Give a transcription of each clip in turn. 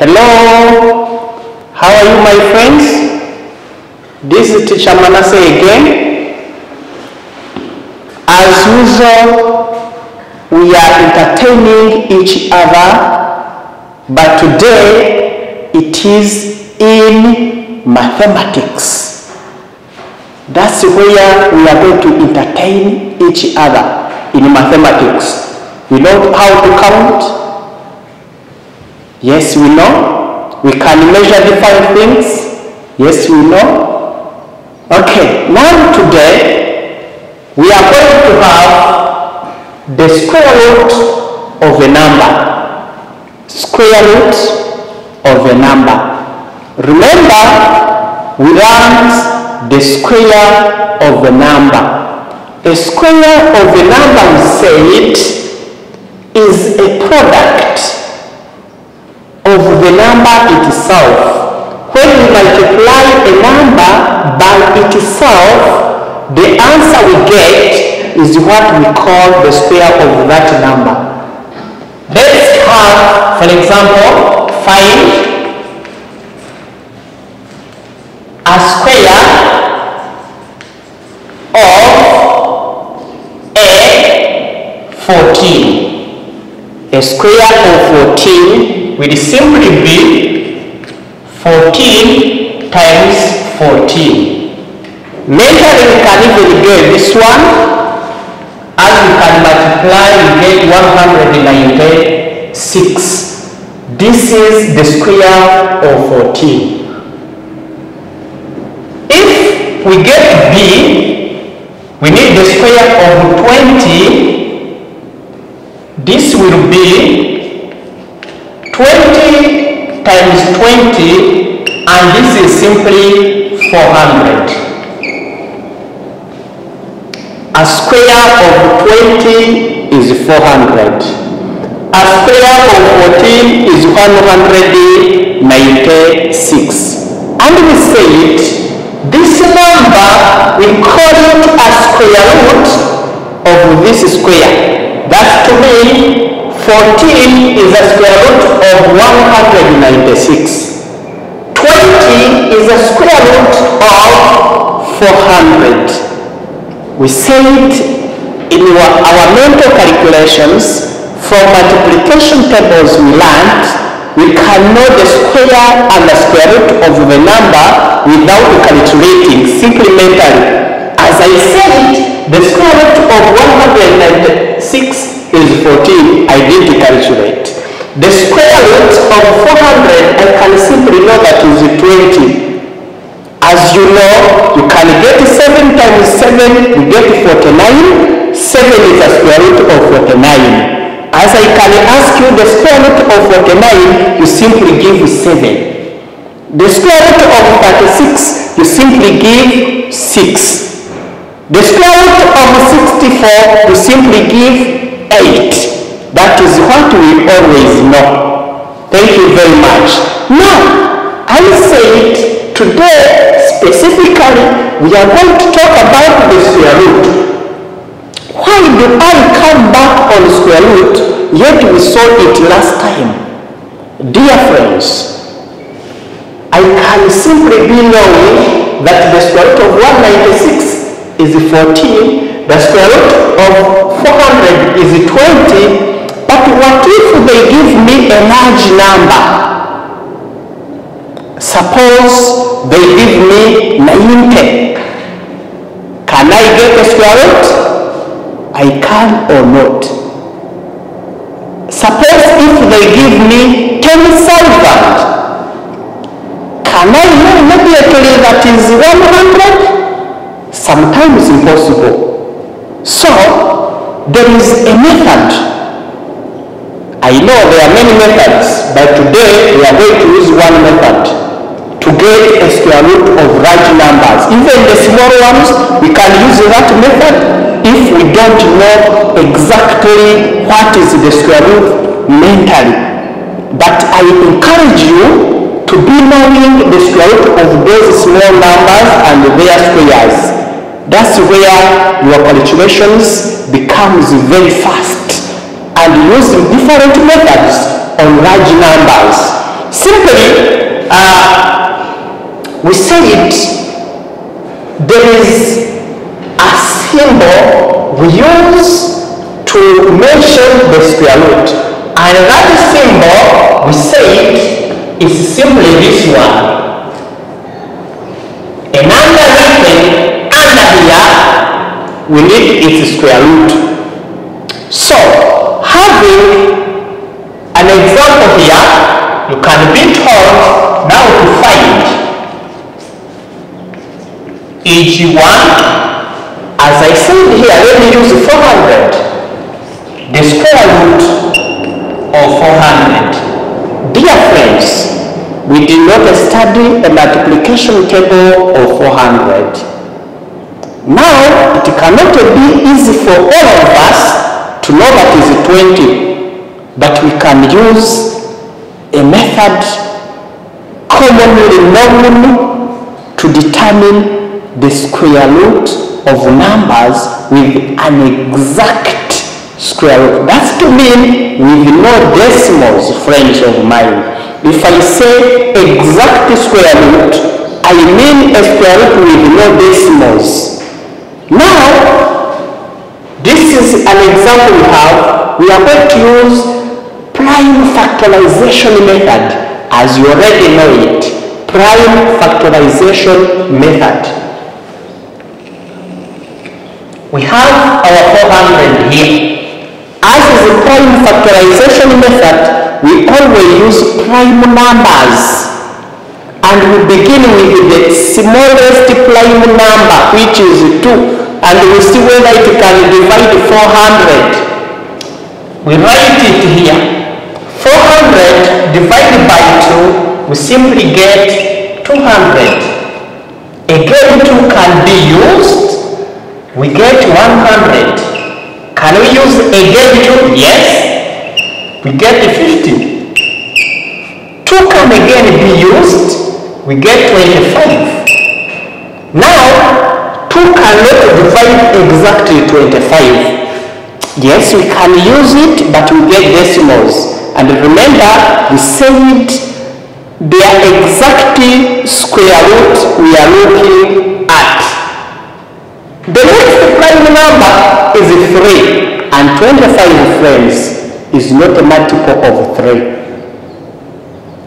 Hello, how are you, my friends? This is Teacher Manasseh again. As usual, we are entertaining each other, but today it is in mathematics. That's where we are going to entertain each other in mathematics. We know how to count. Yes, we know. We can measure different things. Yes, we know. Okay, now today we are going to have the square root of a number. Square root of a number. Remember, we learned the square of a number. A square of a number, we said, is a product of the number itself. When we multiply a number by itself, the answer we get is what we call the square of that number. Let's have, for example, find a square of a 14. A square of 14 will simply be 14 times 14. Mentally, we can even get this one. As we can multiply, we get 196. This is the square of 14. If we get B, we need the square of 20. This will be 20 times 20 and this is simply 400. A square of 20 is 400. A square of 14 is 196. And we said this number we call it a square root of this square. That to me 14 is a square root of 196. 20 is a square root of 400. We said it in our, our mental calculations from multiplication tables we learned, we can know the square and the square root of the number without calculating, simply mentally. As I said, the square root of 196 is 14. I didn't calculate. The square root of 400, I can simply know that is 20. As you know, you can get 7 times 7, you get 49. 7 is the square root of 49. As I can ask you the square root of 49, you simply give 7. The square root of 36, you simply give 6. The square root of 64, you simply give 8. That is what we always know. Thank you very much. Now, I said today specifically we are going to talk about the square root. Why do I come back on square root yet we saw it last time? Dear friends, I can simply be knowing that the square root of 196 is 14, the square root of 400 is 20, but what if they give me a large number? Suppose they give me 90. Can I get the square root? I can or not. Suppose if they give me 10,000. Can I know immediately that is 100? Sometimes impossible. So, there is a method I know there are many methods, but today we are going to use one method to get a square root of large numbers. Even the small ones, we can use that method if we don't know exactly what is the square root mentally. But I encourage you to be knowing the square root of those small numbers and their squares. That's where your calculations becomes very fast and using different methods on large numbers. Simply, uh, we it. there is a symbol we use to mention the square root. And that symbol we say it, is simply this one. We need its square root. So, having an example here, you can be told now to find each one. As I said here, let me use 400, the square root of 400. Dear friends, we did not study a multiplication table of 400. Now, it cannot be easy for all of us to know that is 20, but we can use a method commonly known to determine the square root of numbers with an exact square root. That's to mean with no decimals, friends of mine. If I say exact square root, I mean a square root with no decimals. Now, this is an example we have. We are going to use prime factorization method as you already know it. Prime factorization method. We have our 400 here. As is a prime factorization method, we always use prime numbers. And we begin with the smallest prime number, which is 2. And we see whether it can divide 400. We write it here. 400 divided by 2, we simply get 200. Again, 2 can be used we get 100. Can we use again 2? Yes. We get 50. 2 can again be used. We get 25. Now, 2 cannot divide exactly 25. Yes, we can use it, but we get decimals. And remember, we said their exact square root we are looking at. The next prime number is 3 and 25 friends is not a multiple of 3.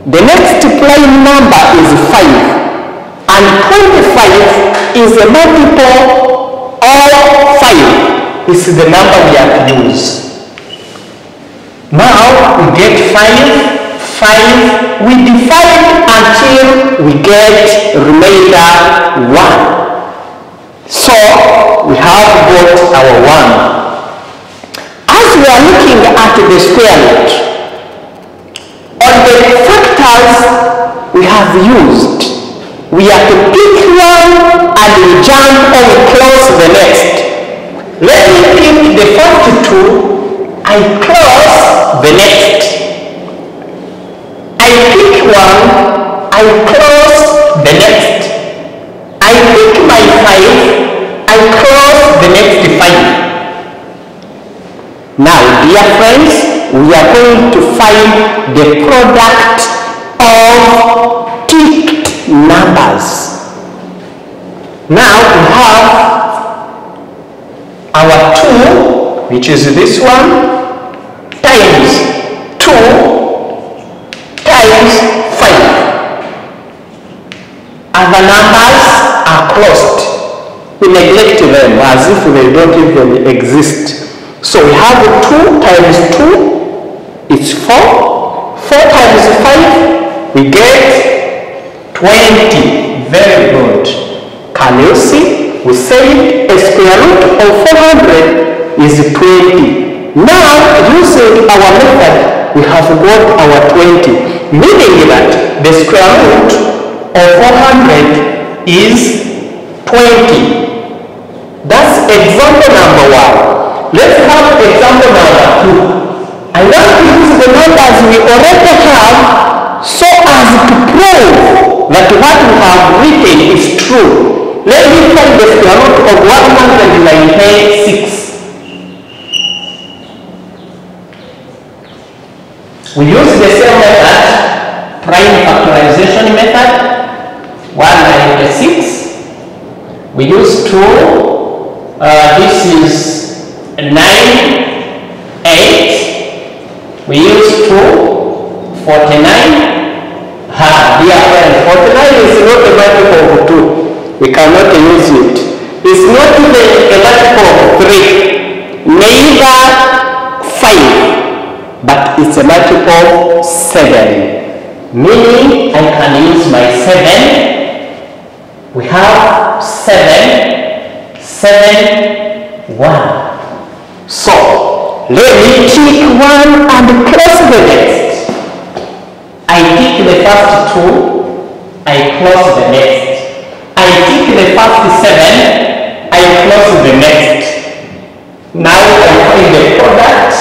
The next prime number is 5 and 25 is a multiple of 5. This is the number we have to use. Now we get 5, 5, we divide until we get remainder 1. So we have got our 1. As we are looking at the square root, on the factors we have used, we have to pick one and we jump we close the next. Let me pick the first two, I close the next. I pick one, I close the next. I pick my five, I close the next five. Now, dear friends, we are going to find the product of ticked numbers. Now we have our 2, which is this one, times 2 times 5. Other numbers are closed. We neglect them as if they don't even exist. So we have 2 times 2, it's 4. 4 times 5, we get 20. Very good. Can you see? We said a square root of 400 is 20. Now, using our method, we have got our 20, meaning that the square root of 400 is 20. That's example number one. Let's have example number two. I want to use the numbers we already have so as to prove that what we have written is true. Let me find the square root of 196. We use the same method, prime factorization method. 196. We use 2. Uh, this is 9, 8. We use 2, 49. Dear 49 is not a multiple of 2. We cannot use it. It's not even a multiple of 3. Neither 5. But it's a multiple of 7. Meaning I can use my 7. We have 7, 7, 1. So, let me take 1 and close the next. I tick the first two, I close the next. I tick the first seven, I close the next. Now I find the product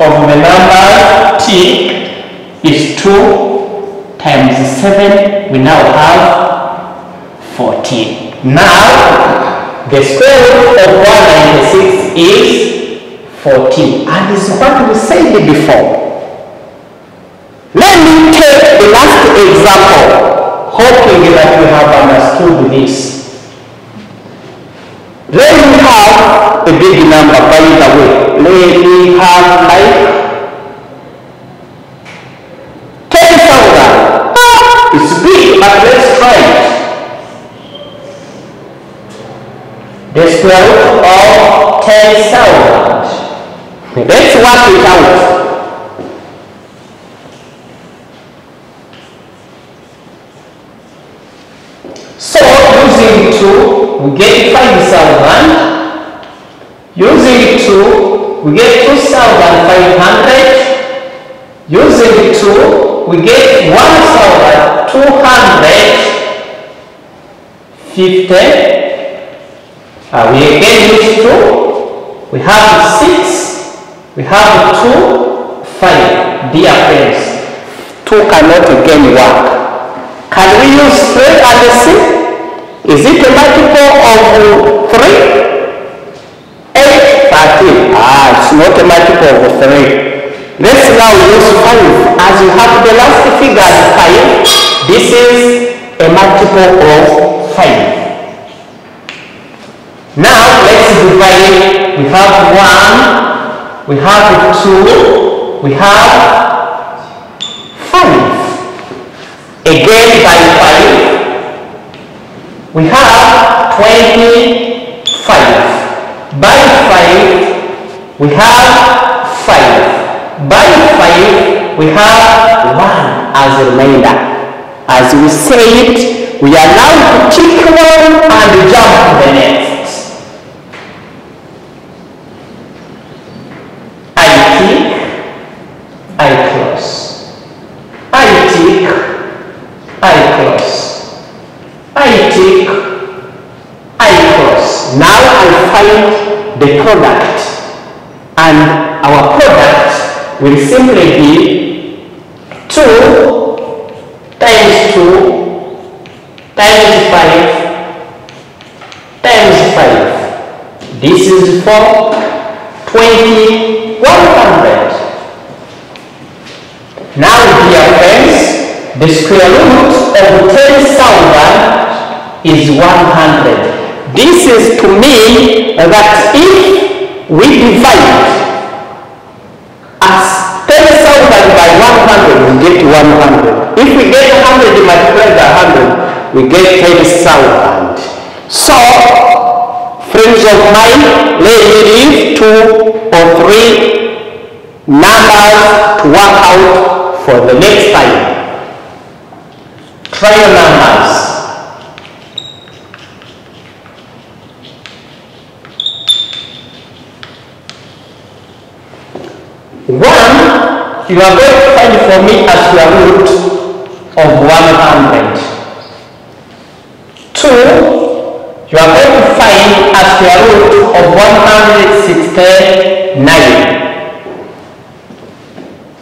of the number t is 2 times 7, we now have 14. Now, the square root of 196 is 14. And is what we said before. Let me take the last example, hoping that you have understood this. Let me have a big number, by the way. Let me have like 10,000. Ah, it's big, but let's try it. The square root of 10,000. Let's work it out. So using 2, we get 5,000. Using 2, we get 2,500. Using 2, we get 1,250. Uh, we again use 2. We have 6. We have 2, 5. Dear friends, 2 cannot again work. Can we use 3 and 6? Is it a multiple of 3? 8, 13. Ah, it's not a multiple of 3. Let's now use 5. As you have the last figure as 5, this is a multiple of 5. Now let's divide. We have 1, we have 2, we have 5. Again by 5, we have 25. By 5, we have 5. By 5, we have 1 as a remainder. As we said, we are now to tick one and jump to the next. I tick, I close. I tick, I close. I tick, I close. Now I find the product. And our product will simply be 2 times 2 times 5 times 5. This is for 20, 100. Now, dear friends, the square root of 10,000 is 100. This is to mean that if we divide as 10,000 by 100, we get 100. If we get 100 multiplied by 100, we get 10,000. So, friends of mine, let me leave two or three numbers to work out for the next time. Your numbers. One, you are going to find for me a square root of 100. Two, you are going to find a square root of 169.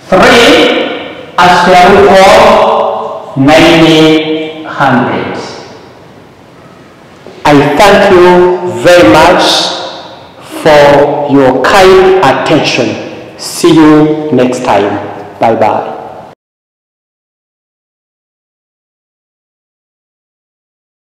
Three, a square root of 900. I thank you very much for your kind attention. See you next time. Bye bye.